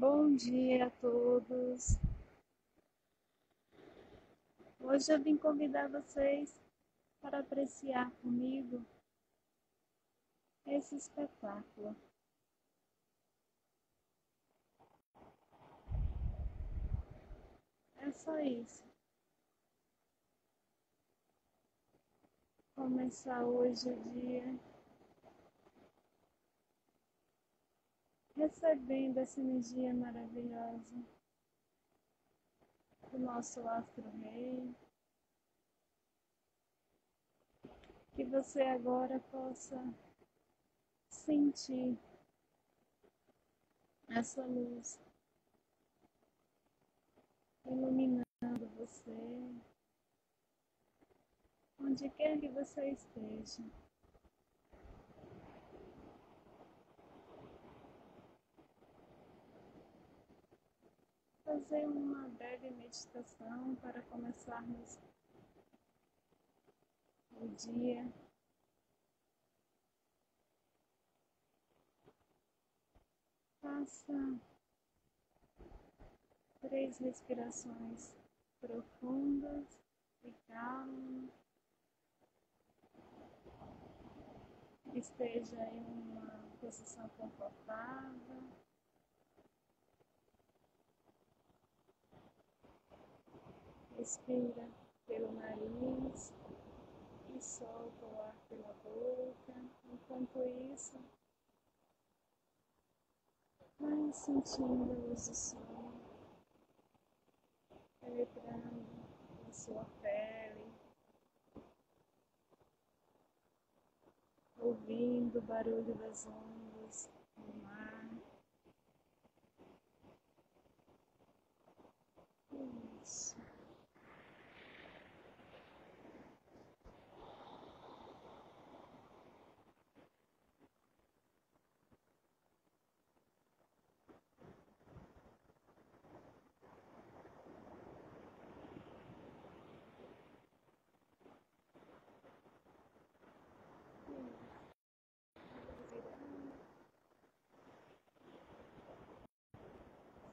Bom dia a todos. Hoje eu vim convidar vocês para apreciar comigo esse espetáculo. É só isso. Começar hoje o dia recebendo essa energia maravilhosa do nosso astro rei. Que você agora possa sentir essa luz iluminando você, onde quer que você esteja. Fazer uma breve meditação para começarmos o dia. Faça três respirações profundas e calmas. Esteja em uma posição confortável. Respira pelo nariz e solta o ar pela boca. Enquanto isso, vai sentindo a luz do sol penetrando na sua pele, ouvindo o barulho das ondas no mar. Isso.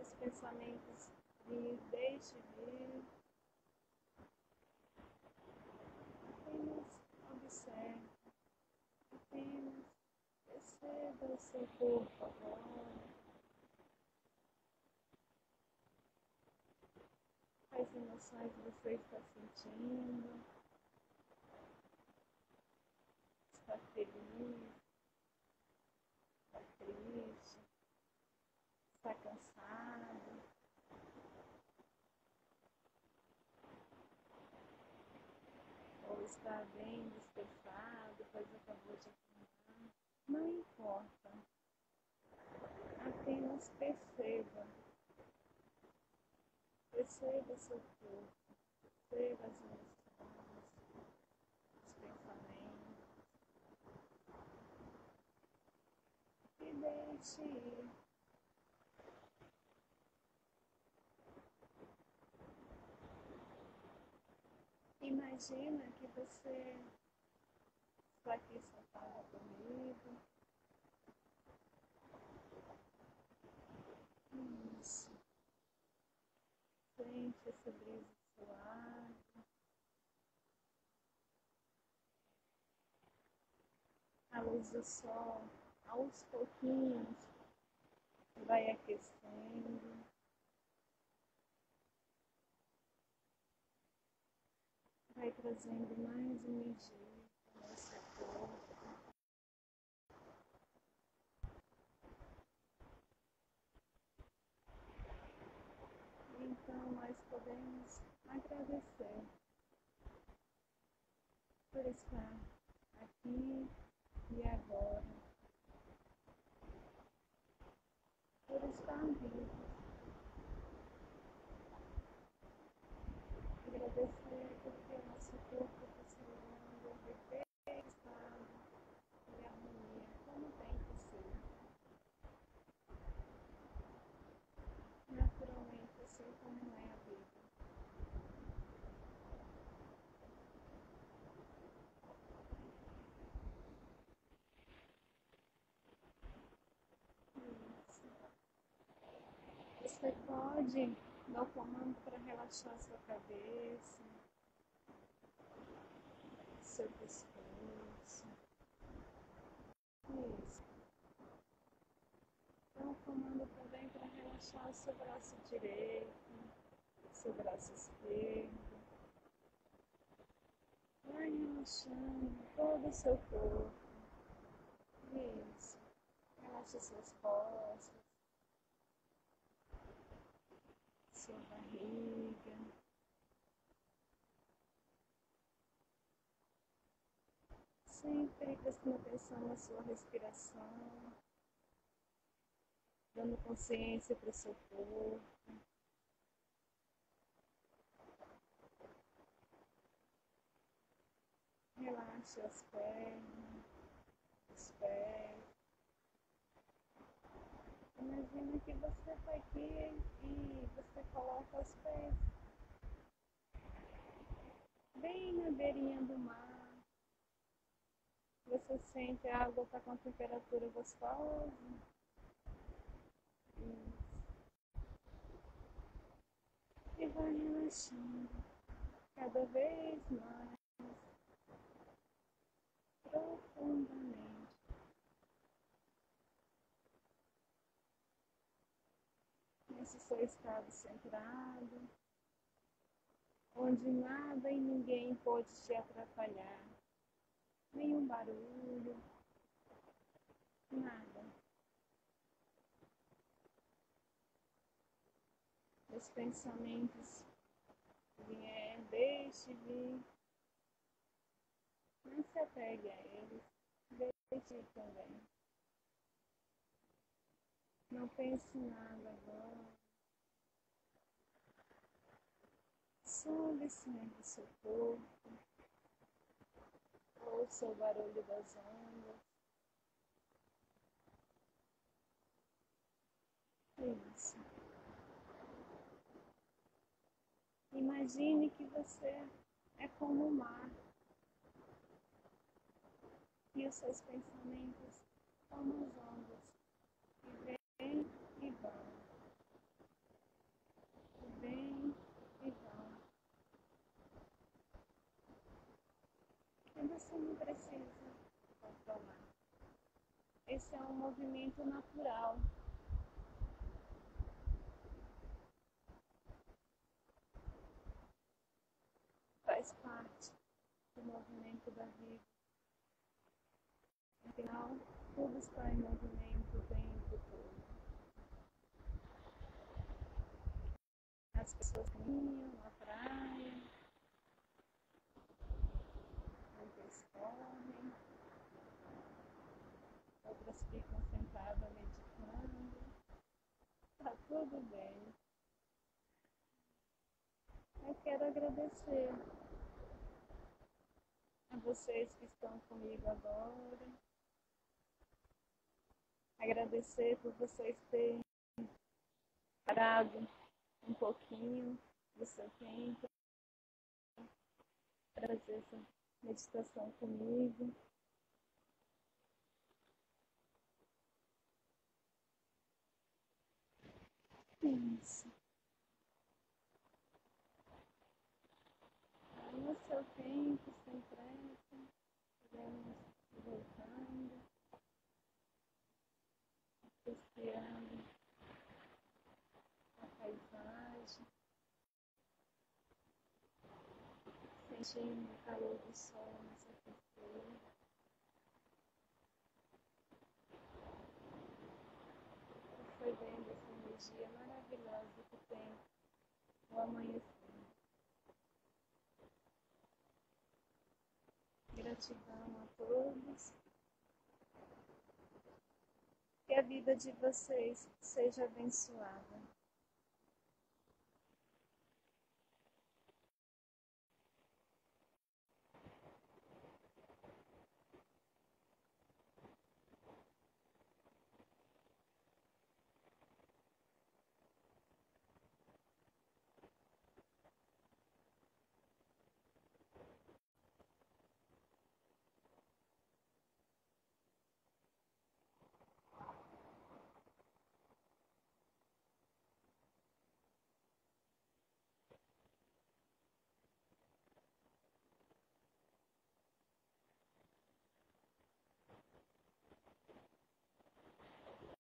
Esses pensamentos vir, deixe vir. Apenas observe, apenas perceba o seu corpo agora. As emoções você está sentindo. Está feliz, está triste, está cansado. Ou está bem despertado, pois acabou de acordar. Não importa. Apenas perceba. Perceba seu corpo. Perceba as emoções, os pensamentos. E deixe ir. Imagina que você está aqui sentada comigo. Isso. Sente essa brisa suave. A luz do sol, aos pouquinhos, vai aquecendo. Vai trazendo mais energia para o seu corpo. Então nós podemos agradecer por estar aqui e agora, por estar vivo. Agradecer porque o nosso corpo está se levando em perfeito estado de harmonia, como tem que ser. Naturalmente, assim como é a vida. Você pode dar o comando para relaxar sua cabeça, seu pescoço. Isso. Dá o comando também para relaxar seu braço direito, seu braço esquerdo. Vai relaxando todo o seu corpo. Isso. Relaxa suas costas. Sua barriga. Sempre prestando atenção na sua respiração, dando consciência para o seu corpo. Relaxe as pernas, os pés. Imagina que você está aqui e você coloca os pés bem na beirinha do mar. Você sente a água está com temperatura gostosa. Isso. E vai relaxando cada vez mais profundamente. Seu estado centrado, onde nada e ninguém pode te atrapalhar, nenhum barulho, nada. Os pensamentos vier, deixe vir, não se apegue a eles, deixe ir também. Não pense em nada agora. Só descendo seu corpo. Ouça o barulho das ondas. Isso. Imagine que você é como o mar. E os seus pensamentos como as ondas Vem e vão. E você não precisa controlar. Esse é um movimento natural. Faz parte do movimento da vida. Afinal, tudo está em movimento o tempo todo. As pessoas caminham na tudo bem. Eu quero agradecer a vocês que estão comigo agora. Agradecer por vocês terem parado um pouquinho do seu tempo para fazer essa meditação comigo. Isso. Aí no seu tempo, sem pressa, podemos voltando, apreciando a paisagem, sentindo o calor do sol pessoa. E foi vendo essa energia maravilhosa que tem o amanhecer. Gratidão a todos. Que a vida de vocês seja abençoada.